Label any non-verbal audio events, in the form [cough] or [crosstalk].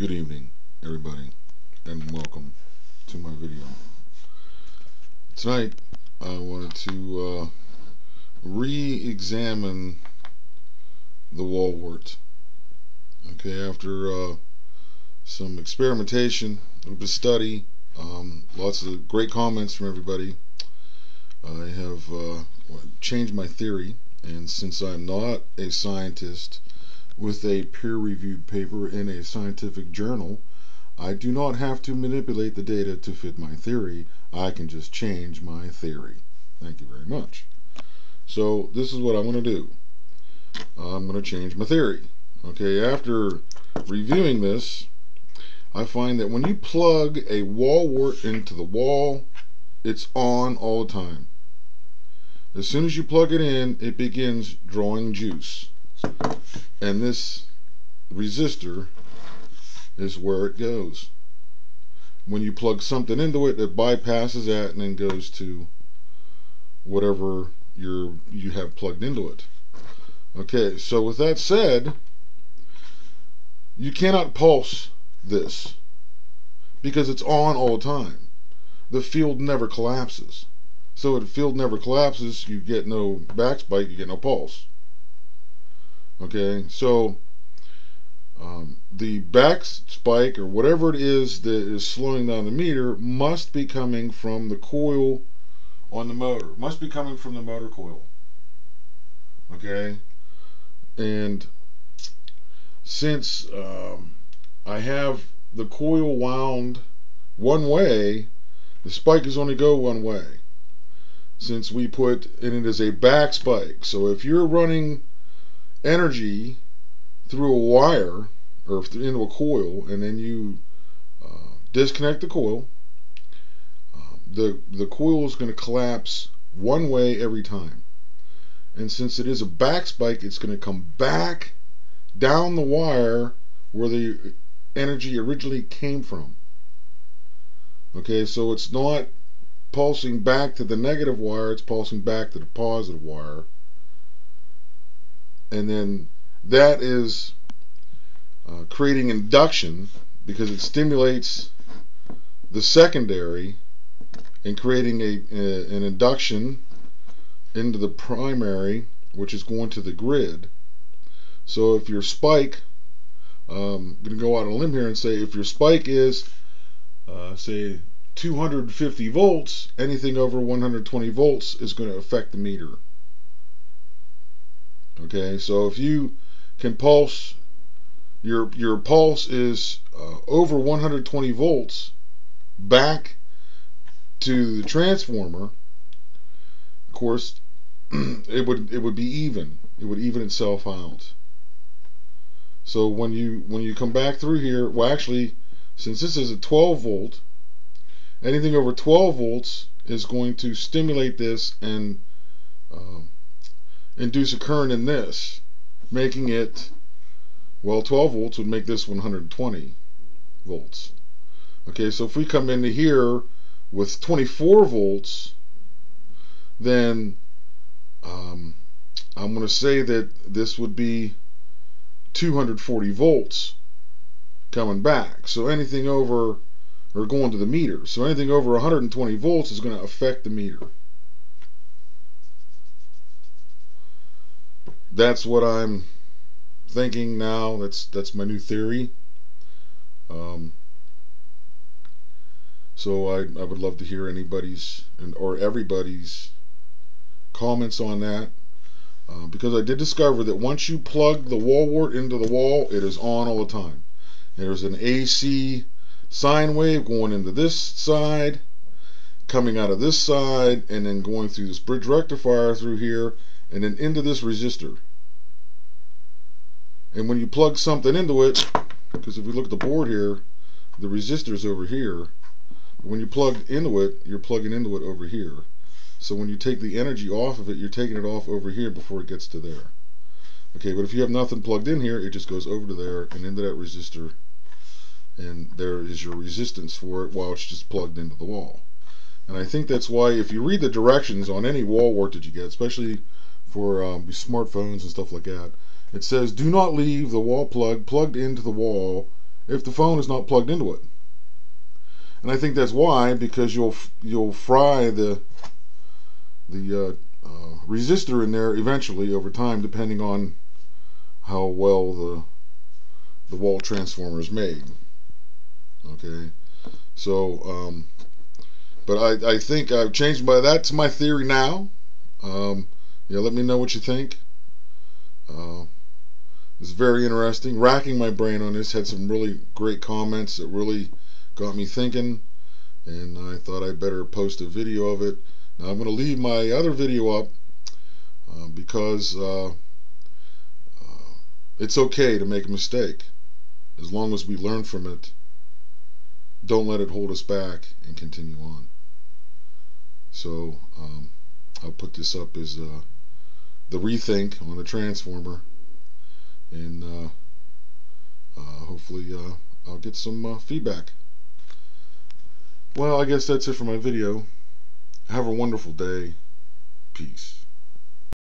Good evening, everybody, and welcome to my video. Tonight, I wanted to uh, re-examine the wall wart. Okay, after uh, some experimentation, a little bit of study, um, lots of great comments from everybody, I have uh, changed my theory, and since I'm not a scientist, with a peer-reviewed paper in a scientific journal, I do not have to manipulate the data to fit my theory. I can just change my theory. Thank you very much. So this is what I'm going to do. I'm going to change my theory. Okay, after reviewing this, I find that when you plug a wall wart into the wall, it's on all the time. As soon as you plug it in, it begins drawing juice and this resistor is where it goes. When you plug something into it it bypasses that and then goes to whatever you're you have plugged into it. Okay so with that said you cannot pulse this because it's on all the time. The field never collapses. So if the field never collapses you get no back spike you get no pulse Okay, so um, the back spike or whatever it is that is slowing down the meter must be coming from the coil on the motor. Must be coming from the motor coil. Okay, and since um, I have the coil wound one way, the spike is only go one way. Since we put in it as a back spike, so if you're running energy through a wire or into a coil and then you uh, disconnect the coil uh, the the coil is going to collapse one way every time. And since it is a back spike it's going to come back down the wire where the energy originally came from. Okay so it's not pulsing back to the negative wire it's pulsing back to the positive wire and then that is uh, creating induction because it stimulates the secondary and creating a, a, an induction into the primary which is going to the grid. So if your spike um, I'm going to go out on a limb here and say if your spike is uh, say 250 volts anything over 120 volts is going to affect the meter Okay, so if you can pulse, your your pulse is uh, over 120 volts back to the transformer. Of course, [clears throat] it would it would be even. It would even itself out. So when you when you come back through here, well, actually, since this is a 12 volt, anything over 12 volts is going to stimulate this and uh, induce a current in this, making it, well, 12 volts would make this 120 volts. Okay, so if we come into here with 24 volts, then um, I'm going to say that this would be 240 volts coming back. So anything over, or going to the meter. So anything over 120 volts is going to affect the meter. That's what I'm thinking now. That's that's my new theory. Um, so I I would love to hear anybody's and or everybody's comments on that. Uh, because I did discover that once you plug the wall wart into the wall, it is on all the time. There's an AC sine wave going into this side, coming out of this side, and then going through this bridge rectifier through here, and then into this resistor. And when you plug something into it, because if we look at the board here, the resistor is over here. When you plug into it, you're plugging into it over here. So when you take the energy off of it, you're taking it off over here before it gets to there. Okay, but if you have nothing plugged in here, it just goes over to there and into that resistor. And there is your resistance for it while it's just plugged into the wall. And I think that's why if you read the directions on any wall wart that you get, especially for um, smartphones and stuff like that. It says, do not leave the wall plug plugged into the wall if the phone is not plugged into it. And I think that's why, because you'll you'll fry the the uh, uh, resistor in there eventually over time, depending on how well the the wall transformer is made. Okay, so um, but I I think I've changed my that's my theory now. Um, yeah, let me know what you think. Uh, it's very interesting. Racking my brain on this, had some really great comments that really got me thinking, and I thought I'd better post a video of it. Now I'm going to leave my other video up uh, because uh, uh, it's okay to make a mistake as long as we learn from it. Don't let it hold us back and continue on. So um, I'll put this up as uh, the rethink on the transformer and uh, uh, hopefully uh, I'll get some feedback. Well, I guess that's it for my video. Have a wonderful day. Peace.